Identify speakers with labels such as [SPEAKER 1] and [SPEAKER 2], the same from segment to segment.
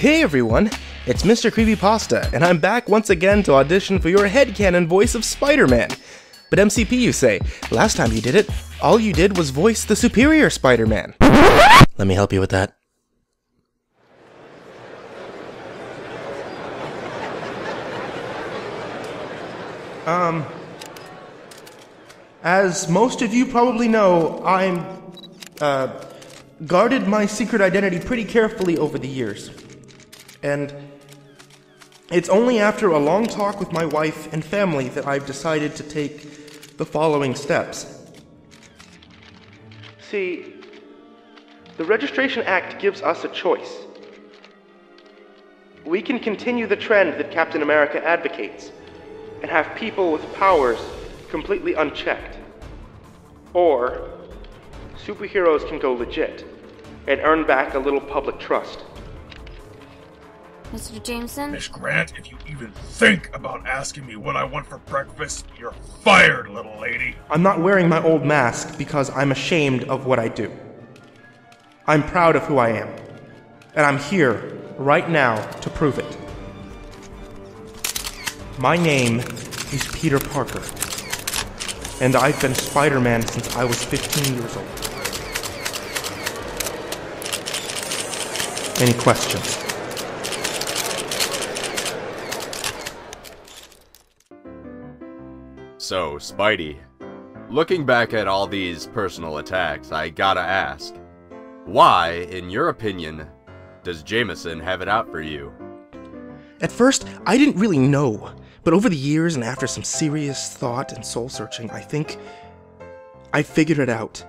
[SPEAKER 1] Hey everyone, it's Mr. Creepypasta, and I'm back once again to audition for your headcanon voice of Spider-Man. But MCP, you say, last time you did it, all you did was voice the superior Spider-Man. Let me help you with that. Um, as most of you probably know, I'm, uh, guarded my secret identity pretty carefully over the years. And it's only after a long talk with my wife and family that I've decided to take the following steps. See, the Registration Act gives us a choice. We can continue the trend that Captain America advocates and have people with powers completely unchecked. Or, superheroes can go legit and earn back a little public trust.
[SPEAKER 2] Mr. Jameson?
[SPEAKER 3] Miss Brant, if you even think about asking me what I want for breakfast, you're fired, little lady.
[SPEAKER 1] I'm not wearing my old mask because I'm ashamed of what I do. I'm proud of who I am, and I'm here right now to prove it. My name is Peter Parker, and I've been Spider Man since I was 15 years old. Any questions?
[SPEAKER 4] So, Spidey, looking back at all these personal attacks, I gotta ask, why, in your opinion, does Jameson have it out for you?
[SPEAKER 1] At first, I didn't really know, but over the years and after some serious thought and soul searching, I think I figured it out.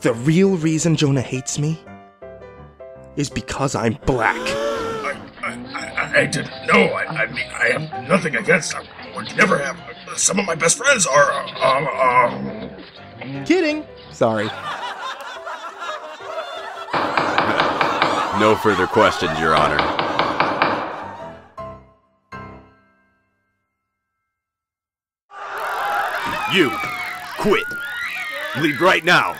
[SPEAKER 1] The real reason Jonah hates me is because I'm black.
[SPEAKER 3] I, I, I, I didn't know. I, I mean, I have nothing against them. Would never have. Some of my best friends are. Uh, uh,
[SPEAKER 1] Kidding. Sorry.
[SPEAKER 4] No further questions, Your Honor. You, quit. Leave right now.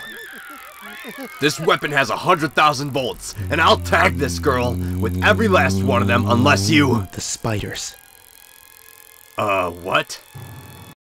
[SPEAKER 4] This weapon has a hundred thousand volts, and I'll tag this girl with every last one of them unless you.
[SPEAKER 1] The spiders.
[SPEAKER 4] Uh, what?